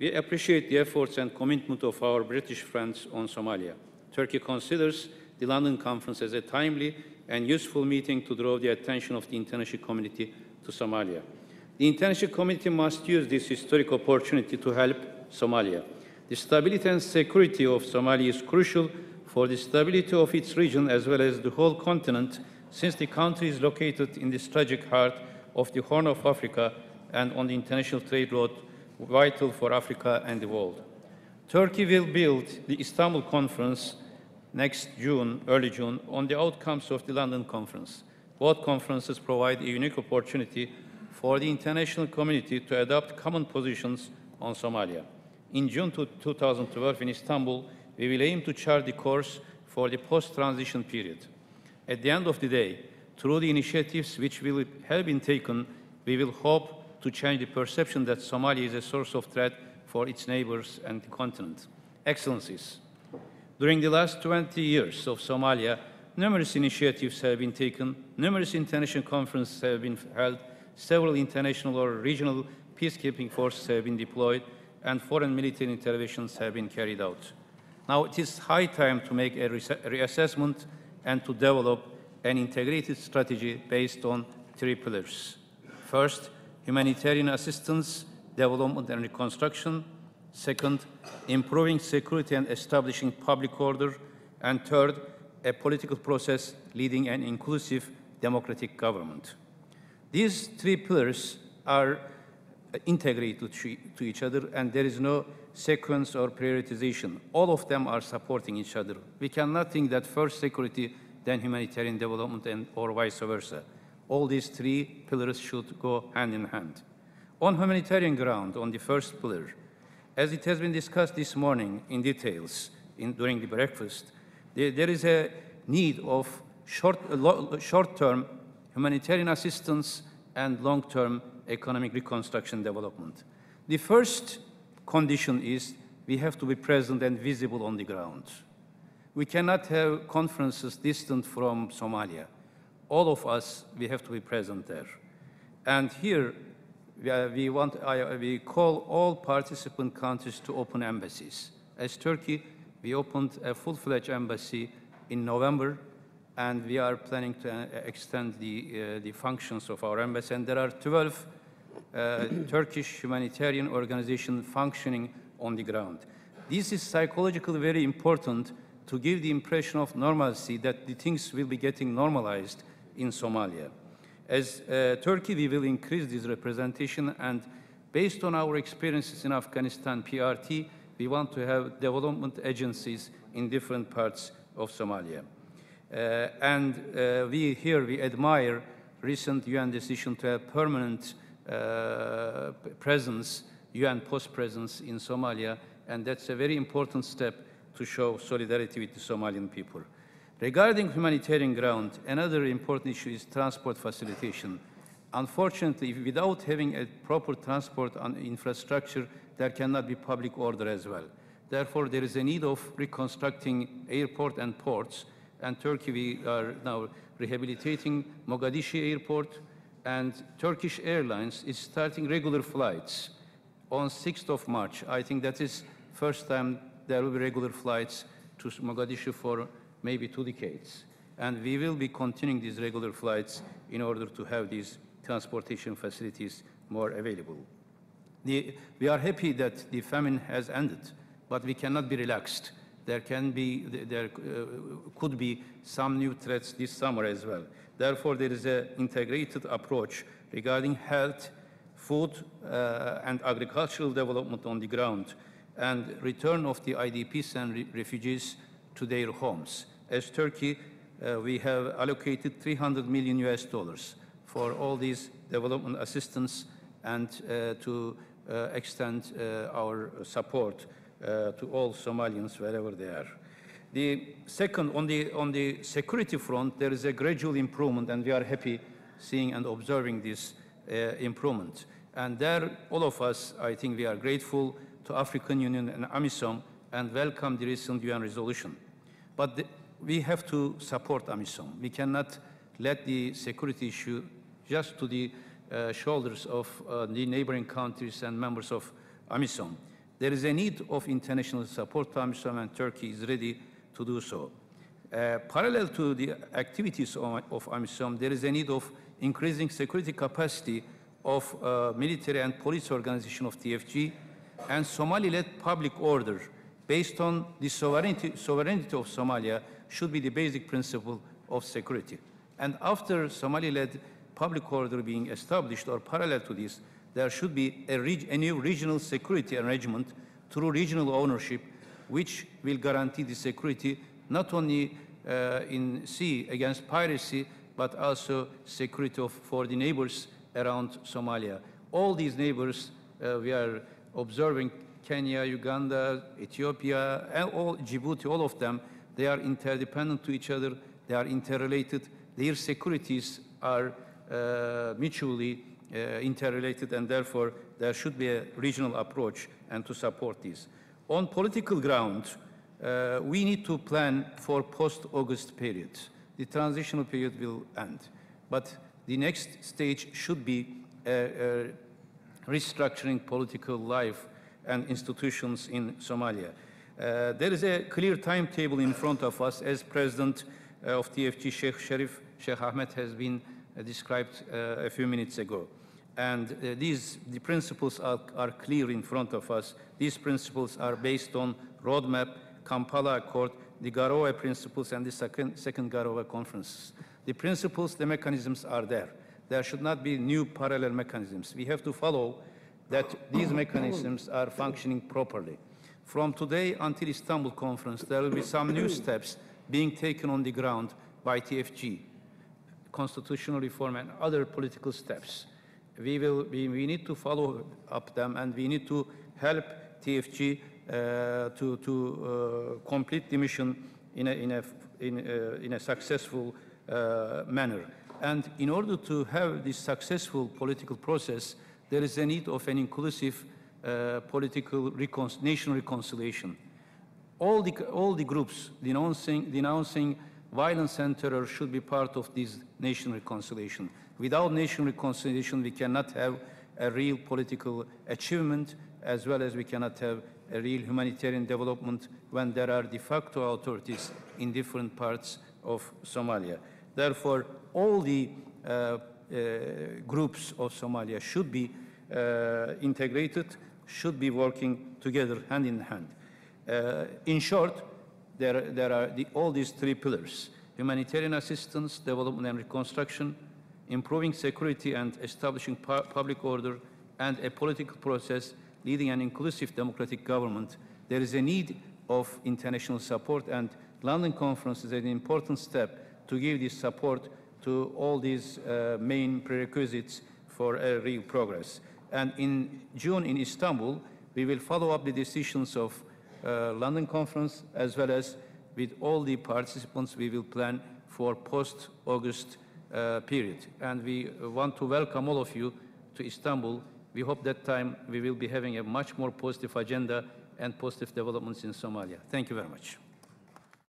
We appreciate the efforts and commitment of our British friends on Somalia. Turkey considers the London conference as a timely and useful meeting to draw the attention of the international community to Somalia. The international community must use this historic opportunity to help Somalia. The stability and security of Somalia is crucial for the stability of its region as well as the whole continent, since the country is located in the tragic heart of the Horn of Africa and on the international trade route vital for Africa and the world. Turkey will build the Istanbul conference next June, early June, on the outcomes of the London conference. Both conferences provide a unique opportunity for the international community to adopt common positions on Somalia. In June 2012 in Istanbul, we will aim to chart the course for the post-transition period. At the end of the day, through the initiatives which will have been taken, we will hope to change the perception that Somalia is a source of threat for its neighbors and the continent. Excellencies, during the last 20 years of Somalia, numerous initiatives have been taken, numerous international conferences have been held, several international or regional peacekeeping forces have been deployed, and foreign military interventions have been carried out. Now it is high time to make a reassessment and to develop an integrated strategy based on three pillars. First, humanitarian assistance, development and reconstruction. Second, improving security and establishing public order. And third, a political process leading an inclusive democratic government. These three pillars are integrated to each other and there is no sequence or prioritization. All of them are supporting each other. We cannot think that first security, then humanitarian development, and or vice versa. All these three pillars should go hand in hand. On humanitarian ground, on the first pillar, as it has been discussed this morning in details in, during the breakfast, there, there is a need of short-term short humanitarian assistance and long-term economic reconstruction development. The first condition is we have to be present and visible on the ground. We cannot have conferences distant from Somalia. All of us, we have to be present there. And here, we, want, we call all participant countries to open embassies. As Turkey, we opened a full-fledged embassy in November, and we are planning to uh, extend the, uh, the functions of our embassy. And there are 12 uh, Turkish humanitarian organizations functioning on the ground. This is psychologically very important to give the impression of normalcy that the things will be getting normalized in Somalia. As uh, Turkey, we will increase this representation and based on our experiences in Afghanistan, PRT, we want to have development agencies in different parts of Somalia. Uh, and uh, we here, we admire recent UN decision to have permanent uh, presence, UN post presence in Somalia, and that's a very important step to show solidarity with the Somalian people. Regarding humanitarian ground, another important issue is transport facilitation. Unfortunately, without having a proper transport infrastructure, there cannot be public order as well. Therefore, there is a need of reconstructing airport and ports, and Turkey, we are now rehabilitating Mogadishu airport, and Turkish Airlines is starting regular flights on 6th of March. I think that is first time there will be regular flights to Mogadishu for maybe two decades. And we will be continuing these regular flights in order to have these transportation facilities more available. The, we are happy that the famine has ended, but we cannot be relaxed. There can be, there uh, could be some new threats this summer as well. Therefore, there is an integrated approach regarding health, food, uh, and agricultural development on the ground, and return of the IDPs and re refugees to their homes. As Turkey, uh, we have allocated 300 million US dollars for all these development assistance and uh, to uh, extend uh, our support uh, to all Somalians wherever they are. The second, on the, on the security front, there is a gradual improvement and we are happy seeing and observing this improvement. And there, all of us, I think we are grateful to African Union and AMISOM and welcome the recent UN resolution. But the, we have to support AMISOM. We cannot let the security issue just to the uh, shoulders of uh, the neighboring countries and members of AMISOM. There is a need of international support to AMISOM and Turkey is ready to do so. Uh, parallel to the activities of, of AMISOM, there is a need of increasing security capacity of uh, military and police organization of TFG and Somali-led public order based on the sovereignty, sovereignty of Somalia should be the basic principle of security. And after Somali-led public order being established or parallel to this, there should be a, a new regional security arrangement through regional ownership, which will guarantee the security not only uh, in sea against piracy, but also security of, for the neighbors around Somalia. All these neighbors uh, we are observing Kenya, Uganda, Ethiopia, and all Djibouti, all of them, they are interdependent to each other, they are interrelated, their securities are uh, mutually uh, interrelated, and therefore there should be a regional approach and to support this. On political ground, uh, we need to plan for post-August period. The transitional period will end, but the next stage should be restructuring political life and institutions in Somalia. Uh, there is a clear timetable in front of us, as President uh, of TFG Sheikh Sharif Sheikh Ahmed has been uh, described uh, a few minutes ago. And these the principles are, are clear in front of us. These principles are based on roadmap, Kampala Accord, the Garowe principles, and the second, second conference. The principles, the mechanisms are there. There should not be new parallel mechanisms. We have to follow that these mechanisms are functioning properly. From today until Istanbul conference, there will be some new steps being taken on the ground by TFG, constitutional reform and other political steps. We, will, we, we need to follow up them and we need to help TFG uh, to, to uh, complete the mission in a, in a, in a, in a successful uh, manner. And in order to have this successful political process, there is a need of an inclusive uh, political recon nation reconciliation. All the, all the groups denouncing, denouncing violence and terror should be part of this nation reconciliation. Without nation reconciliation, we cannot have a real political achievement as well as we cannot have a real humanitarian development when there are de facto authorities in different parts of Somalia. Therefore, all the uh, uh, groups of Somalia should be integrated, should be working together hand in hand. Uh, in short, there, there are the, all these three pillars, humanitarian assistance, development and reconstruction, improving security and establishing pu public order, and a political process leading an inclusive democratic government. There is a need of international support, and London Conference is an important step to give this support to all these uh, main prerequisites for a real progress. And in June in Istanbul, we will follow up the decisions of uh, London conference as well as with all the participants we will plan for post-August uh, period. And we want to welcome all of you to Istanbul. We hope that time we will be having a much more positive agenda and positive developments in Somalia. Thank you very much.